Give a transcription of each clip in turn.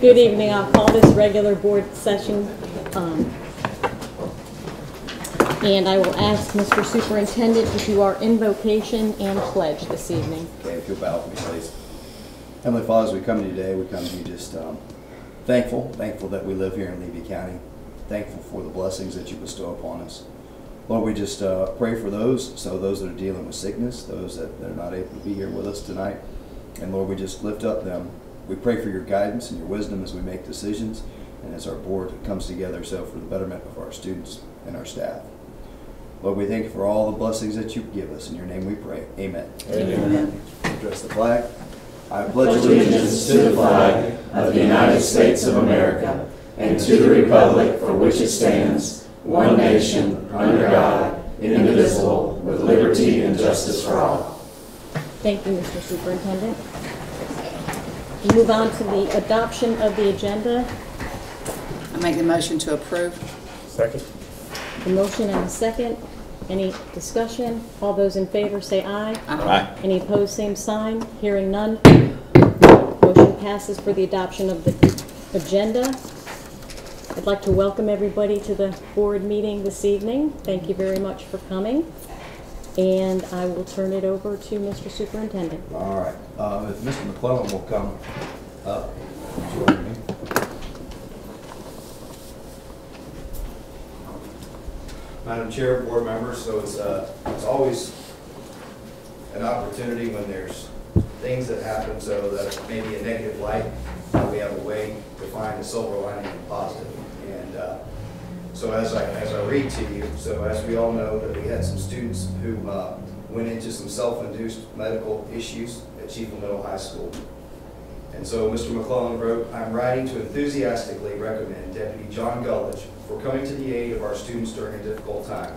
Good evening. I'll call this regular board session. um, And I will ask Mr. Superintendent to do our invocation and pledge this evening. Okay, if you'll bow with me, please. Heavenly Father, as we come to you today, we come to you just um, thankful, thankful that we live here in Levy County, thankful for the blessings that you bestow upon us. Lord, we just uh, pray for those, so those that are dealing with sickness, those that that are not able to be here with us tonight. And Lord, we just lift up them. We pray for your guidance and your wisdom as we make decisions and as our board comes together, so for the betterment of our students and our staff. Lord, we thank you for all the blessings that you give us. In your name we pray. Amen. Amen. Address the flag. I pledge Allegiance to the flag of the United States of America and to the republic for which it stands, one nation, under God, indivisible, with liberty and justice for all. Thank you, Mr. Superintendent. We Move on to the adoption of the agenda. I make the motion to approve. Second. The motion and a second. Any discussion? All those in favor say aye. Aye. Any opposed, same sign. Hearing none. Motion passes for the adoption of the agenda. I'd like to welcome everybody to the board meeting this evening. Thank you very much for coming. And I will turn it over to Mr. Superintendent. All right, uh, if Mr. McClellan will come up join me. Madam Chair, board members, so it's, uh, it's always an opportunity when there's things that happen so that maybe a negative light, we have a way to find a silver lining and positive. And, uh, so as I, as I read to you, so as we all know that we had some students who uh, went into some self-induced medical issues at Chiefland Middle High School. And so Mr. McClellan wrote, "I'm writing to enthusiastically recommend Deputy John Gulledge for coming to the aid of our students during a difficult time.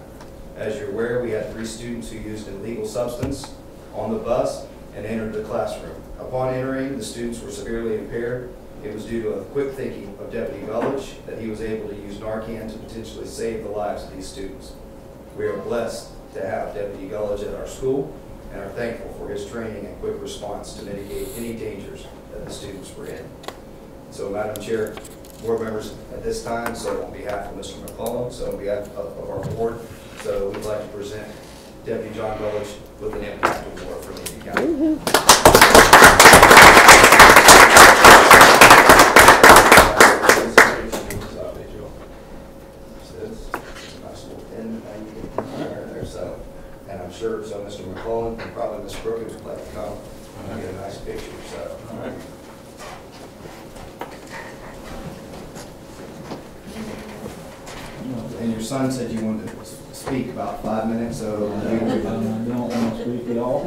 As you're aware, we had three students who used an illegal substance on the bus and entered the classroom. Upon entering, the students were severely impaired. It was due to a quick thinking of Deputy Gulledge that he was able to use Narcan to potentially save the lives of these students. We are blessed to have Deputy Gulledge at our school and are thankful for his training and quick response to mitigate any dangers that the students were in. So, Madam Chair, board members, at this time, so on behalf of Mr. McClellan, so on behalf of, of our board, so we'd like to present Deputy John Gulledge with an impact award from Lee County. Says, nice little pin that you can wear there, so, and I'm sure, so Mr. McClellan and probably Ms. Would like to come and get a nice picture, so. And your son said you wanted to speak about five minutes, so I don't want to speak at all.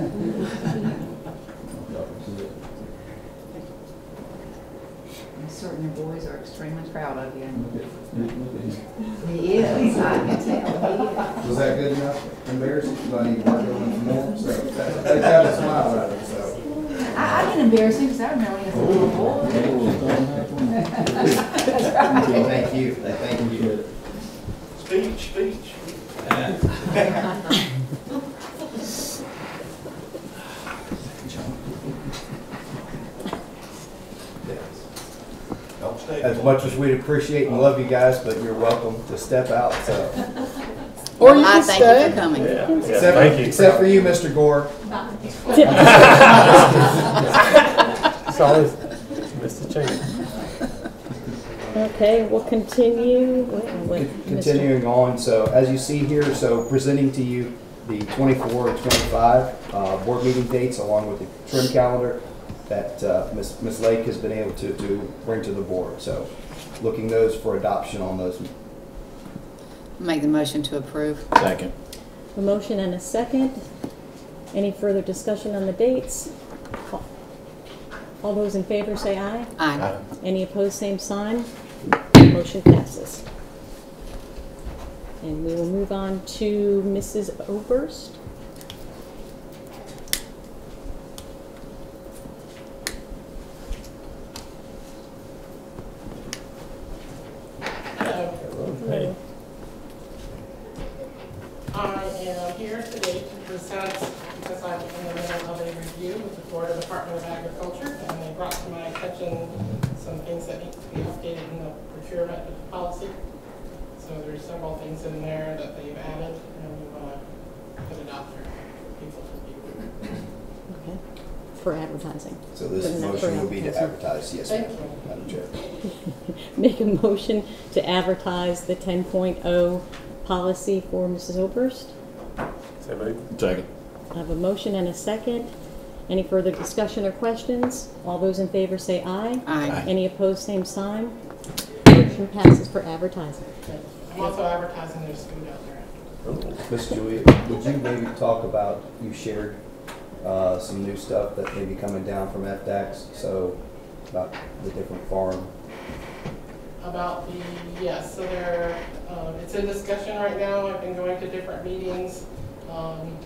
I'm certain your boys are extremely proud of you. Look at, look at him. He is, I can tell, he Was that good enough? Embarrassing? Do I need to work on it more? So, that- they got a smile at it, so. I, I didn't embarrass him because I remember when he was a little boy. Oh. Thank you, thank you. Speech, speech. As much as we'd appreciate and love you guys, but you're welcome to step out, so. Or you I thank you for coming. Yeah, yeah, Except, thank you. except for you, Mr. Gore. It's always Mr. Chairman. Okay, we'll continue with Mr. Continuing on, so as you see here, so presenting to you the 24 and 25 uh, board meeting dates along with the trim calendar that uh, Ms. Ms. Lake has been able to, to bring to the board. So looking those for adoption on those. Make the motion to approve. Second. A motion and a second. Any further discussion on the dates? All those in favor say aye. Aye. Any opposed, same sign. Motion passes. And we will move on to Mrs. Oberst. Hey. I am here today to present, because I'm in the middle of a review with the Florida Department of Agriculture, and they brought to my attention some things that need to be updated in the procurement policy. So there's several things in there that they've added, and we want to put it out there for people to view. Okay. For advertising. So this Putting that for motion will be to advertising. advertise, yes, Thank ma'am, you. Madam Chair. Make a motion to advertise the 10.0 policy for Mrs. Oberst. So moved. Second. I have a motion and a second. Any further discussion or questions? All those in favor say aye. Aye. Any opposed, same sign. Motion passes for advertising. I'm also advertising there's food out there. Ms. Julia, would you maybe talk about, you shared uh, some new stuff that may be coming down from FDACS, so about the different farm. About the, yes, so there, um, it's in discussion right now, I've been going to different meetings. Um,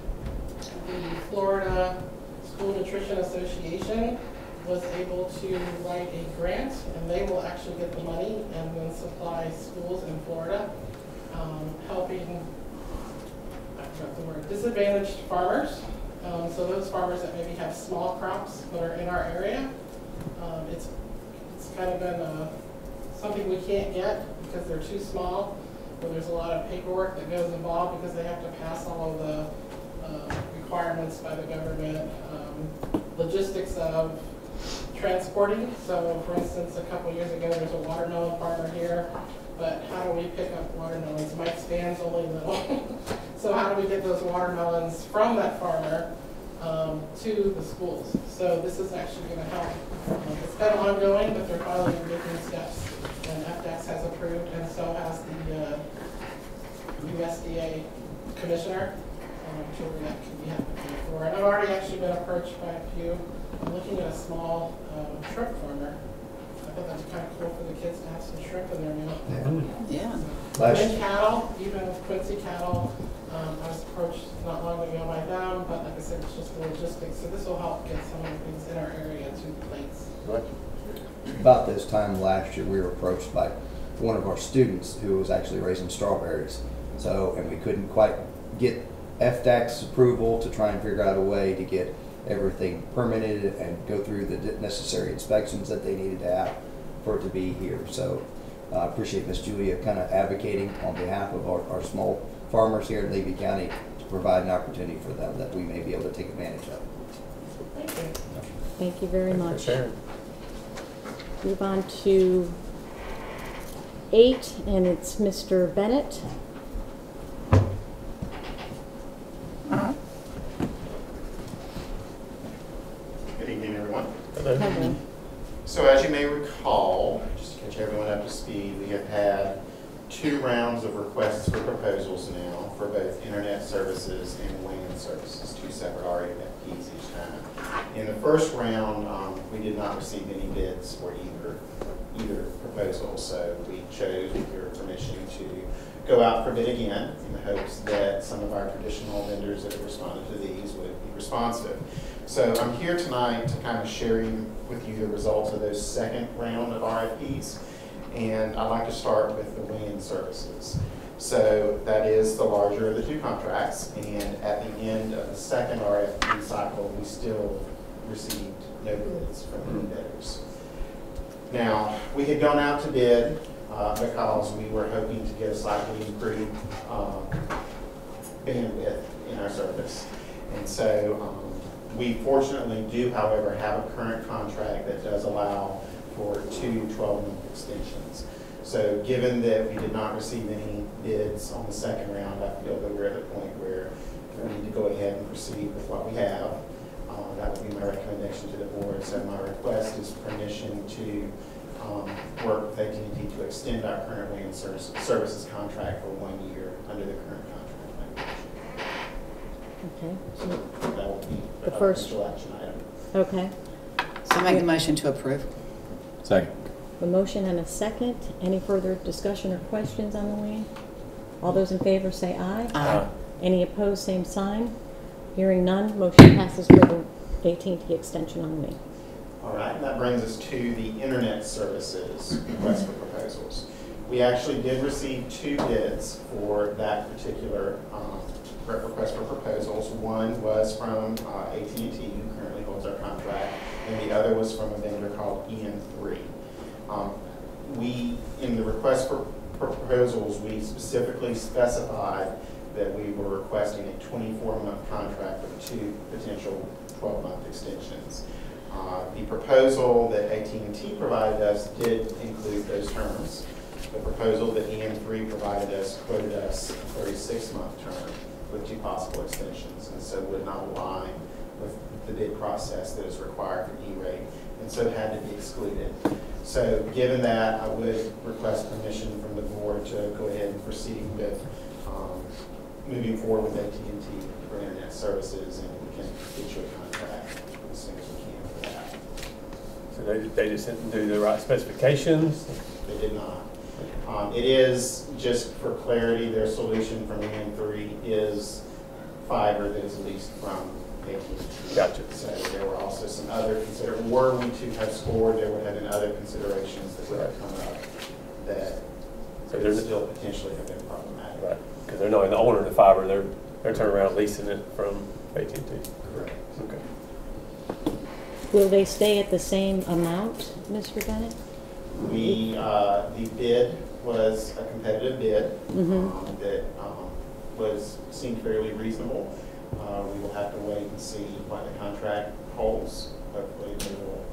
The Florida School Nutrition Association was able to write a grant, and they will actually get the money and then supply schools in Florida, um, helping, I forgot the word, disadvantaged farmers. Um, So those farmers that maybe have small crops that are in our area, um, it's, it's kind of been a something we can't get because they're too small, where there's a lot of paperwork that goes involved because they have to pass all of the uh, requirements by the government, um, logistics of transporting. So for instance, a couple years ago, there's a watermelon farmer here, but how do we pick up watermelons? Mike Span's only little. So how do we get those watermelons from that farmer um, to the schools? So this is actually going to help. Um, It's been ongoing, but they're finally making steps. And FDACS has approved, and so has the uh, USDA commissioner. Um, I'm sure that could be happening before. And I've already actually been approached by a few. I'm looking at a small um, shrimp farmer. I think that's kind of cool for the kids to have some shrimp in their meal. Yeah. Last- And cattle, even Quincy cattle, um, I was approached not long ago by them, but like I said, it's just the logistics. So this will help get some of the things in our area to the plates. About this time last year, we were approached by one of our students who was actually raising strawberries. So, and we couldn't quite get FDAC's approval to try and figure out a way to get everything permitted and go through the necessary inspections that they needed to have for it to be here. So uh, I appreciate Miss Julia kind of advocating on behalf of our, our small farmers here in Levy County to provide an opportunity for them that we may be able to take advantage of. Thank you. Thank you very Thanks much. sharing. Move on to eight, and it's Mr. Bennett. Good evening, everyone. Hello. Hello. So as you may recall, just to catch everyone up to speed, we have had two rounds of requests for proposals now for both internet services and WAN services, two separate RFPs each time. In the first round, um, we did not receive any bids for either, either proposal, so we chose, with your permission, to go out for bid again in the hopes that some of our traditional vendors that have responded to these would be responsive. So I'm here tonight to kind of share with you the results of those second round of RFPs. And I'd like to start with the WAN services. So that is the larger of the two contracts. And at the end of the second RFP cycle, we still received no bids from any bidders. Now, we had gone out to bid uh, because we were hoping to get a slightly improved um, bandwidth in our service. And so um, we fortunately do, however, have a current contract that does allow for two 12-month extensions. So given that we did not receive any bids on the second round, I feel that we're at the point where we need to go ahead and proceed with what we have. That would be my recommendation to the board. So my request is permission to um, work with AT&T to extend our current WAN service- services contract for one year under the current contract language. Okay, So that will be The first- potential action item. okay. So make the motion to approve. Second. A motion and a second. Any further discussion or questions on the WAN? All those in favor say aye. Aye. Any opposed, same sign. Hearing none, motion passes for the AT&T extension on WAN. All right, that brings us to the internet services request for proposals. We actually did receive two bids for that particular um, request for proposals. One was from uh, at and T, who currently holds our contract, and the other was from a vendor called EN3. Um, We, in the request for proposals, we specifically specified that we were requesting a 24-month contract with two potential 12-month extensions. Uh, The proposal that at and t provided us did include those terms. The proposal that EM3 provided us quoted us a 36-month term with two possible extensions, and so would not align with the bid process that is required for E-rate, and so had to be excluded. So given that, I would request permission from the board to go ahead and proceed with um, moving forward with at and t for internet services, and we can get you a contract as soon as we can for that. So they, they just didn't do the right specifications? They did not. Um, It is, just for clarity, their solution from EM3 is fiber that is leased from AT&T. Gotcha. So there were also some other consider, were we to have scored, there would have been other considerations that would have come up that So could there's, still potentially have been problematic. right, because they're not the owner of the fiber, they're, they're turning around leasing it from AT&T. Correct. Okay. Will they stay at the same amount, Mr. Bennett? We, uh, the bid was a competitive bid Mhm. um, that um, was, seemed fairly reasonable. Uh, We will have to wait and see what the contract holds. Hopefully, they will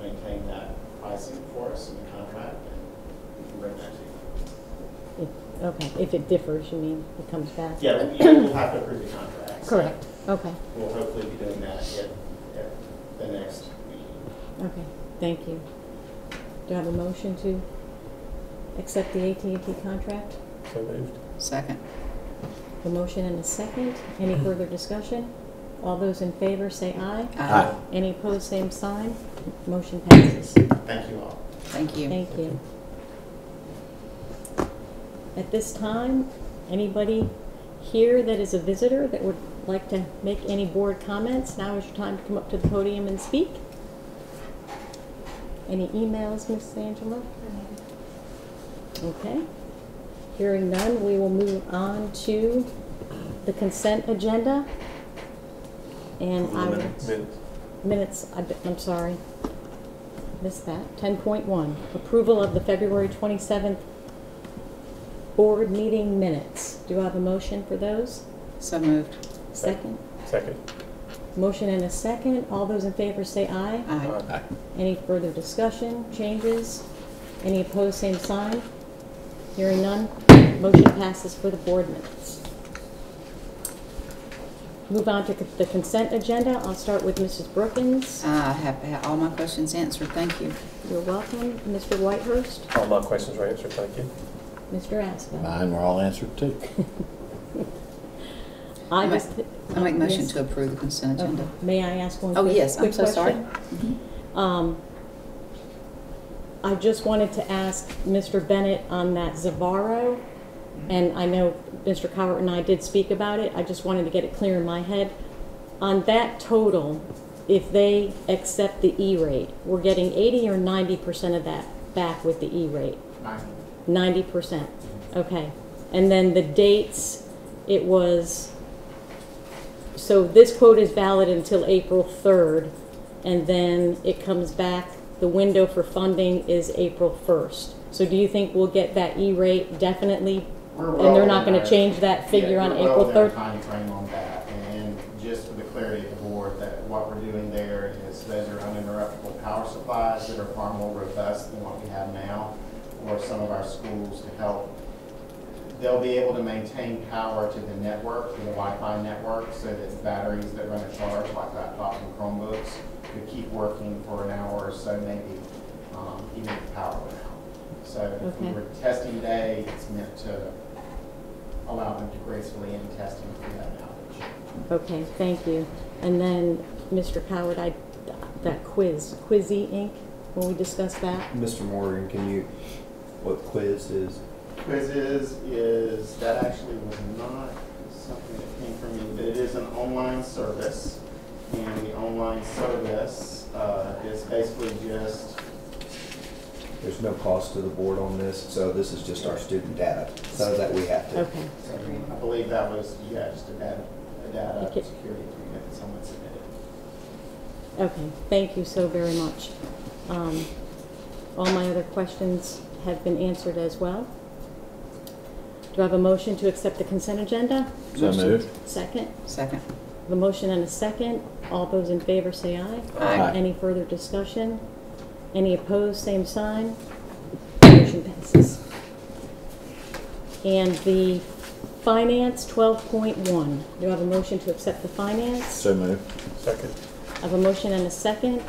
maintain that pricing for us in the contract, and we can bring that to you. If- Okay, if it differs, you mean, it comes back? Yeah, we- we'll have to approve the contract. so Correct, okay, We'll hopefully be doing that at, at the next meeting. okay, thank you. Do I have a motion to accept the at and t contract? So moved. Second. A motion and a second. Any hmm. further discussion? All those in favor say aye. Aye. Any opposed, same sign. Motion passes. Thank you all. Thank you. Thank you. At this time, anybody here that is a visitor that would like to make any board comments, now is your time to come up to the podium and speak. Any emails, Ms. Angela? Okay. Hearing none, we will move on to the consent agenda. And I will. Minutes. Minutes, I d- I'm sorry. Missed that. Ten point one, approval of the February twenty-seventh board meeting minutes. Do I have a motion for those? So moved. Second? Second. Motion and a second. All those in favor say aye. Aye. Any further discussion, changes? Any opposed, same sign? Hearing none, motion passes for the board minutes. Move on to the consent agenda. I'll start with Mrs. Brookins. I have had all my questions answered. Thank you. You're welcome. Mr. Whitehurst? All my questions were answered, thank you. Mr. Aspa? Mine were all answered too. I I make- just. I make motion to approve the consent agenda. May I ask one Oh, quick, Oh yes, I'm quick so sorry. question? Mhm. Um, I just wanted to ask Mr. Bennett on that Zavaro, and I know Mr. Cowart and I did speak about it, I just wanted to get it clear in my head. On that total, if they accept the E-rate, we're getting eighty or ninety percent of that back with the E-rate? Ninety percent, okay. And then the dates, it was, so this quote is valid until April third, and then it comes back, the window for funding is April first. So do you think we'll get that E-rate definitely? We're And they're not gonna change that figure Yeah, on we're well April our 3rd? Timeframe on that, and just for the clarity of the board, that what we're doing there is those are uninterruptible power supplies that are far more robust than what we have now, or some of our schools to help. They'll be able to maintain power to the network, to the Wi-Fi network, so that the batteries that run a charge, like laptops and Chromebooks, could keep working for an hour or so, maybe, um, even if the power went out. So if we Okay. were testing day, it's meant to allow them to gracefully end testing through that outage. Okay, thank you. And then, Mr. Cowart, I, that quiz, Quizizz Inc., when we discussed that? Mr. Morgan, can you, what quiz is? Quizzes is, that actually was not something that came from me, but it is an online service. And the online service uh, is basically just, There's no cost to the board on this, so this is just our student data, so that we have to. Okay, I believe that was, yeah, just a data, a data Okay. security agreement that someone submitted. okay, thank you so very much. Um, All my other questions have been answered as well. Do I have a motion to accept the consent agenda? So moved. Second? Second. The motion and a second. All those in favor say aye. Aye. Any further discussion? Any opposed, same sign. Motion passes. And the finance, 12.1. Do I have a motion to accept the finance? So moved. Second. I have a motion and a second.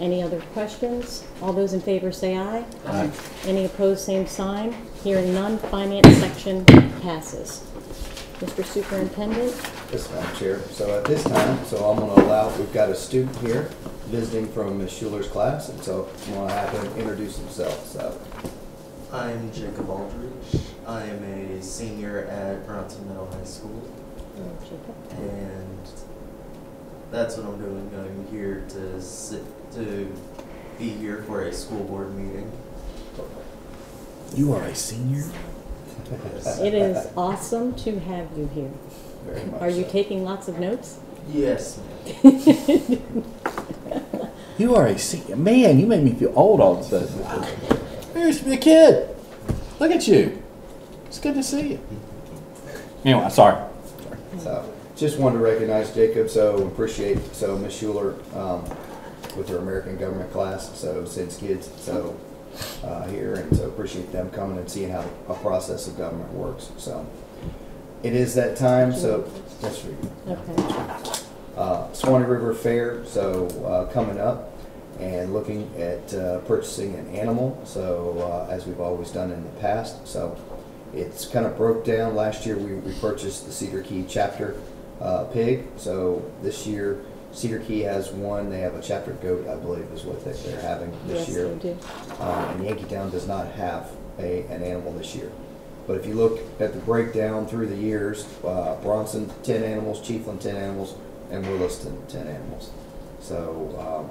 Any other questions? All those in favor say aye. Aye. Any opposed, same sign. Hearing none, finance section passes. Mr. Superintendent? Yes, Madam Chair. So at this time, so I'm going to allow, we've got a student here visiting from Ms. Schuler's class, and so I'm going to have him introduce himself, so. I'm Jacob Aldridge. I am a senior at Bronson Middle High School, Jacob. and that's what I'm doing. I'm here to sit, to be here for a school board meeting. You are a senior? It is awesome to have you here. Very much Are you so. taking lots of notes? Yes. You are a senior. Man, you made me feel old all of a sudden. You used to be a kid. Look at you. It's good to see you. Anyway, sorry. So, just wanted to recognize Jacob, so appreciate, so Ms. Schuler, um, with her American government class, so since kids, so, uh, here, and so appreciate them coming and seeing how a process of government works, so. It is that time, so, that's for you. Okay. uh, Suwannee River Fair, so uh, coming up and looking at uh, purchasing an animal, so uh, as we've always done in the past. So it's kind of broke down. Last year we, we purchased the Cedar Key chapter uh, pig, so this year Cedar Key has one. They have a chapter goat, I believe, is what they, they're having this Yes, year. they do. Um, and Yankeetown does not have a, an animal this year. But if you look at the breakdown through the years, uh, Bronson, ten animals, Chiefland, ten animals, and Williston, ten animals. So, um,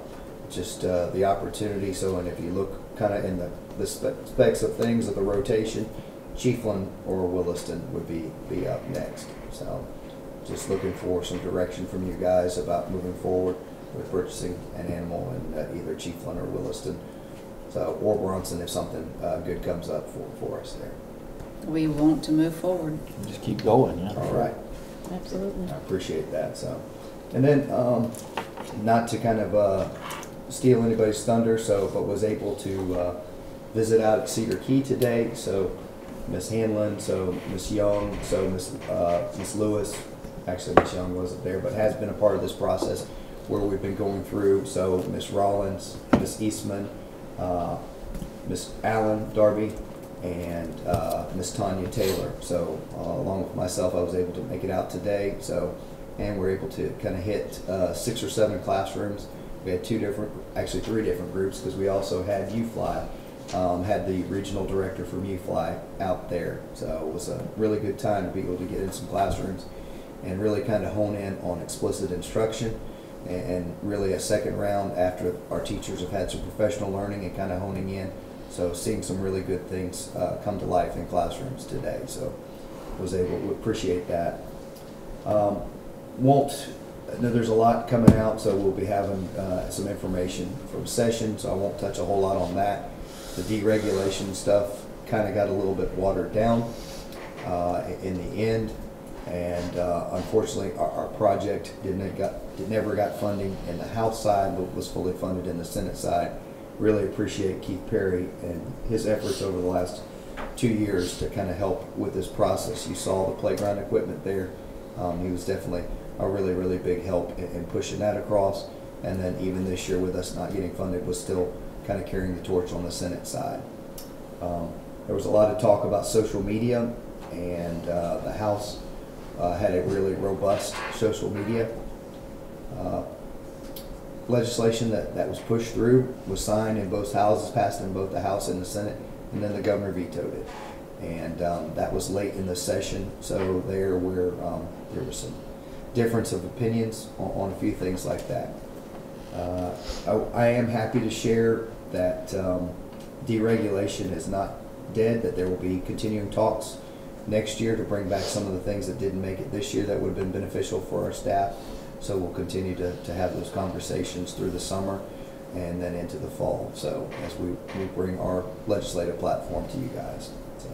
just, uh, the opportunity, so, and if you look kind of in the, the spe- specs of things of the rotation, Chiefland or Williston would be, be up next. So, just looking for some direction from you guys about moving forward with purchasing an animal in uh, either Chiefland or Williston. So, or Bronson if something uh, good comes up for, for us there. We want to move forward. Just keep going, yeah. All right, Absolutely. I appreciate that, so. And then, um, not to kind of, uh, steal anybody's thunder, so, but was able to, uh, visit out at Cedar Key today, so Miss Hanlon, so Miss Young, so Miss, uh, Miss Lewis, actually Miss Young wasn't there, but has been a part of this process where we've been going through, so Miss Rollins, Miss Eastman, uh, Miss Allen Darby, and uh, Miss Tanya Taylor. So uh, along with myself, I was able to make it out today. So, and we're able to kind of hit uh, six or seven classrooms. We had two different, actually three different groups, because we also had UFLI, um, had the regional director from UFLI out there. So it was a really good time to be able to get in some classrooms and really kind of hone in on explicit instruction and, really a second round after our teachers have had some professional learning and kind of honing in. So seeing some really good things uh, come to life in classrooms today. So was able to appreciate that. Um, won't, know there's a lot coming out, so we'll be having uh, some information from session, so I won't touch a whole lot on that. The deregulation stuff kind of got a little bit watered down uh, in the end. And uh, unfortunately, our, our project didn't got, it never got funding in the House side, but was fully funded in the Senate side. Really appreciate Keith Perry and his efforts over the last two years to kind of help with this process. You saw the playground equipment there. Um, he was definitely a really, really big help in, in pushing that across. And then even this year with us not getting funded was still kind of carrying the torch on the Senate side. Um, there was a lot of talk about social media and uh, the House uh, had a really robust social media uh, legislation that, that was pushed through, was signed in both houses, passed in both the House and the Senate, and then the governor vetoed it. And um, that was late in the session, so there were, um, there was some difference of opinions on, on a few things like that. Uh, I, I am happy to share that um, deregulation is not dead, that there will be continuing talks next year to bring back some of the things that didn't make it this year that would have been beneficial for our staff. So we'll continue to, to have those conversations through the summer. and then into the fall. So as we, we bring our legislative platform to you guys. So,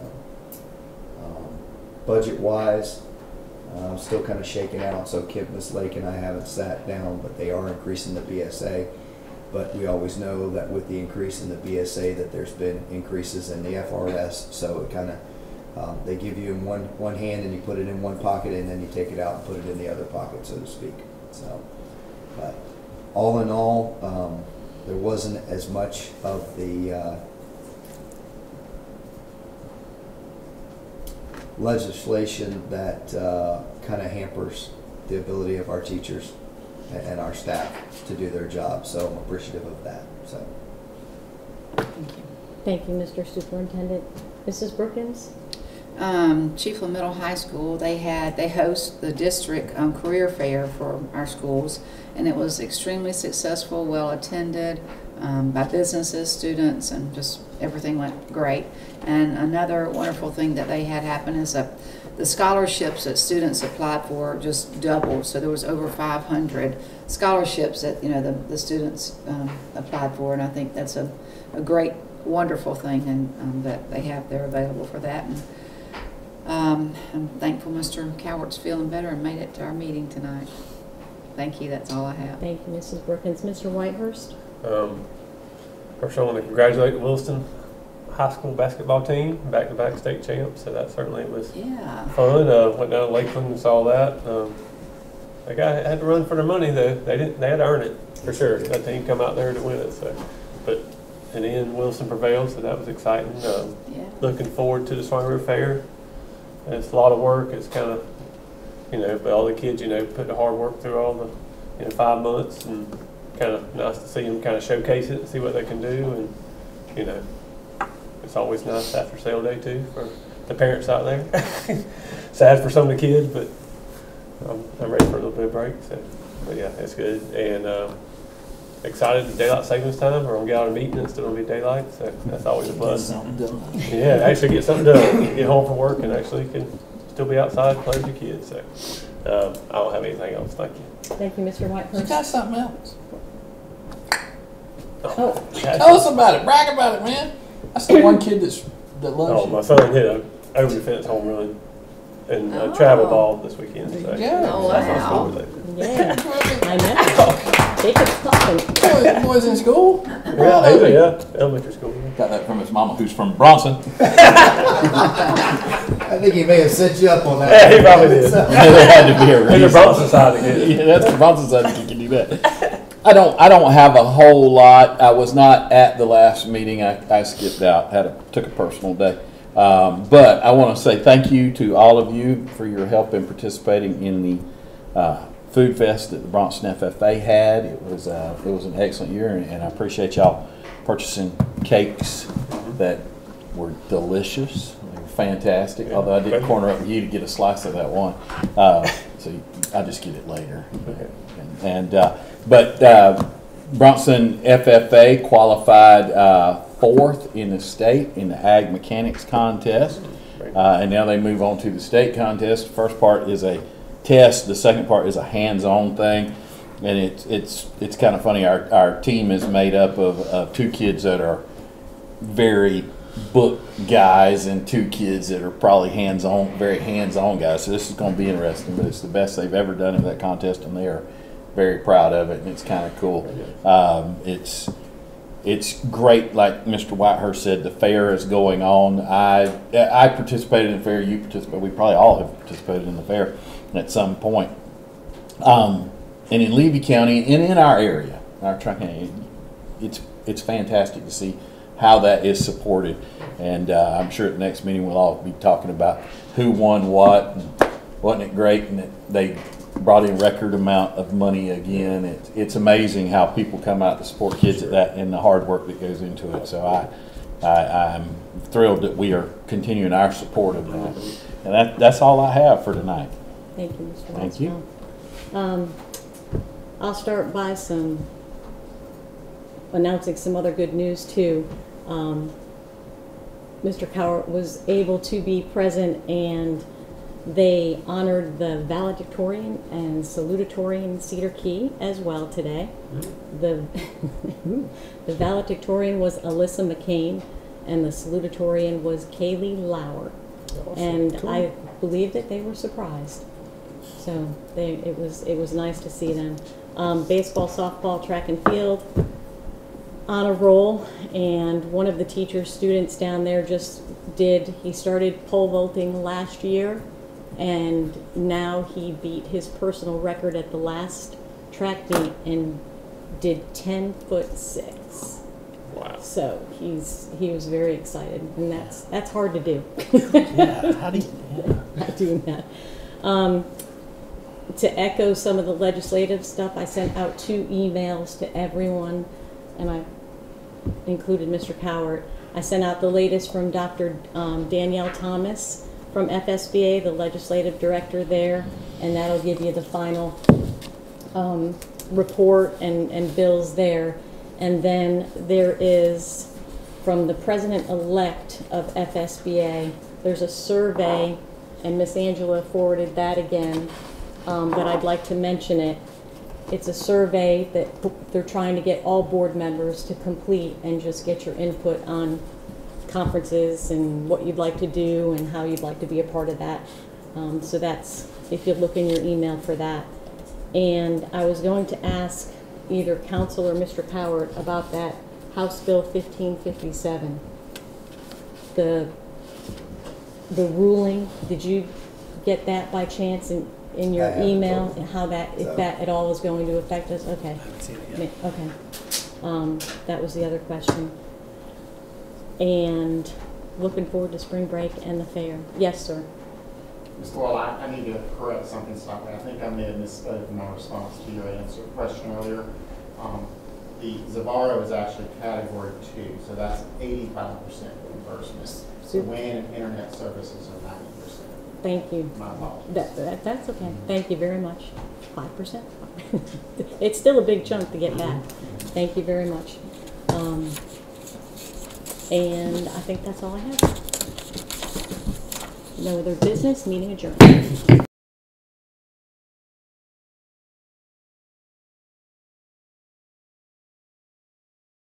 um, budget wise, I'm still kind of shaking out. So Kip, Miss Lake, and I haven't sat down, but they are increasing the BSA. But we always know that with the increase in the BSA, that there's been increases in the FRS. So it kind of um, they give you in one one hand and you put it in one pocket, and then you take it out and put it in the other pocket, so to speak. So, but all in all, um, there wasn't as much of the uh, legislation that uh, kind of hampers the ability of our teachers and, and our staff to do their job. So I'm appreciative of that. So. Thank you. Thank you, Mr. Superintendent. Mrs. Brookins? Um, Chiefland Middle High School, they had, they host the district um, career fair for our schools, and it was extremely successful, well attended um, by businesses, students, and just everything went great. And another wonderful thing that they had happen is that the scholarships that students applied for just doubled. So there was over 500 scholarships that you know the, the students um, applied for, and I think that's a, a great, wonderful thing, and um, that they have they're available for that. And, um, I'm thankful Mr. Cowart's feeling better and made it to our meeting tonight. Thank you. That's all I have. Thank you, Mrs. Brookins. Mr. Whitehurst? Um, First, I want to congratulate the Williston High School basketball team, back-to-back state champs, so that certainly was Yeah. fun. Uh, Went down to Lakeland and saw that. Um, They got, had to run for their money, though. They didn't, they had to earn it, for sure. That team come out there to win it, so. But in the end, Williston prevailed, so that was exciting. Um, Yeah. looking forward to the Swan River Fair. It's a lot of work. It's kind of, you know, but all the kids, you know, put the hard work through all the, you know, five months and kind of nice to see them kind of showcase it and see what they can do. And, you know, it's always nice after sale day too for the parents out there. Sad for some of the kids, but I'm, I'm ready for a little bit of break. So, but yeah, it's good. And, um, excited it's daylight savings time. We're gonna get out of meeting. It's still gonna be daylight, so that's always a plus. Yeah, actually get something done. Get home from work and actually can still be outside playing with your kids. So um, I don't have anything else. Thank you. Thank you, Mr. You Whitehurst. got something else? Oh, Tell us about it. Brag about it, man. That's the one kid that's that loves Oh, loves my son hit a over the fence home run and a travel ball this weekend. So Yeah. Oh, that's my wow. school related. yeah, I know. Jacob's popping. Boys, boys in school. Yeah, Ava, yeah, elementary school. Got that from his mama, who's from Bronson. I think he may have set you up on that. Yeah, he probably did. there had to be a And the. Bronson side again. Yeah, that's the Bronson side. You can do that. I don't. I don't have a whole lot. I was not at the last meeting. I, I skipped out. Had a took a personal day. Um, but I want to say thank you to all of you for your help in participating in the uh, food fest that the Bronson FFA had. It was uh, it was an excellent year, and, and I appreciate y'all purchasing cakes that were delicious. They were fantastic. Although I did corner up with you to get a slice of that one, uh, so you, I'll just get it later. Okay. And, and uh, but uh, Bronson FFA qualified uh, fourth in the state in the ag mechanics contest, uh, and now they move on to the state contest. The first part is a test. The second part is a hands-on thing, and it's it's it's kind of funny. Our our team is made up of, of two kids that are very book guys and two kids that are probably hands-on, very hands-on guys. So this is going to be interesting, but it's the best they've ever done in that contest, and they are very proud of it, and it's kind of cool. Um, it's it's great, like Mr. Whitehurst said. The fair is going on. I I participated in the fair. You participated. We probably all have participated in the fair at some point. Um, and in Levy County and in our area, our tri it's it's fantastic to see how that is supported. And uh, I'm sure at the next meeting we'll all be talking about who won what. And wasn't it great? And that they brought in record amount of money again. It's it's amazing how people come out to support kids at that and the hard work that goes into it. So I. I, I'm thrilled that we are continuing our support of that. And that, that's all I have for tonight. Thank you, Mr. Thank you. Um, I'll start by some, announcing some other good news too. Um, Mr. Cowart was able to be present and They honored the valedictorian and salutatorian Cedar Key as well today. The, the valedictorian was Alyssa McCain, and the salutatorian was Kaylee Lauer. And I believe that they were surprised. So they, it was, it was nice to see them. Um, baseball, softball, track and field, on a roll, and one of the teacher's students down there just did, he started pole vaulting last year, and now he beat his personal record at the last track meet and did ten foot six. Wow. So he's, he was very excited, and that's, that's hard to do. Yeah, how do you, yeah. not doing that. Um, to echo some of the legislative stuff, I sent out two emails to everyone, and I included Mr. Cowart. I sent out the latest from Dr. um, Danielle Thomas from FSBA, the legislative director there, and that'll give you the final um, report and, and bills there. And then there is from the president-elect of FSBA, there's a survey, and Miss Angela forwarded that again, um, but I'd like to mention it. It's a survey that they're trying to get all board members to complete and just get your input on conferences and what you'd like to do and how you'd like to be a part of that. Um, so that's, if you look in your email for that. And I was going to ask either council or Mr. Cowart about that House Bill fifteen fifty-seven. The, the ruling, did you get that by chance in, in your email? And how that, if so- that at all is going to affect us? Okay. Ma- Okay. Um, that was the other question. And looking forward to spring break and the fair. Yes, sir. Mr. Wall, I, I need to correct something slightly. I think I may have misspoke in my response to your answer, question earlier. Um, the Zavaro is actually category two, so that's eighty-five percent reimbursement. So. WAN and internet services are ninety percent. Thank you. My apologies. That, that, that's okay. Thank you very much. Five percent. It's still a big chunk to get back. Thank you very much. Um, and I think that's all I have. No other business, meeting adjourned.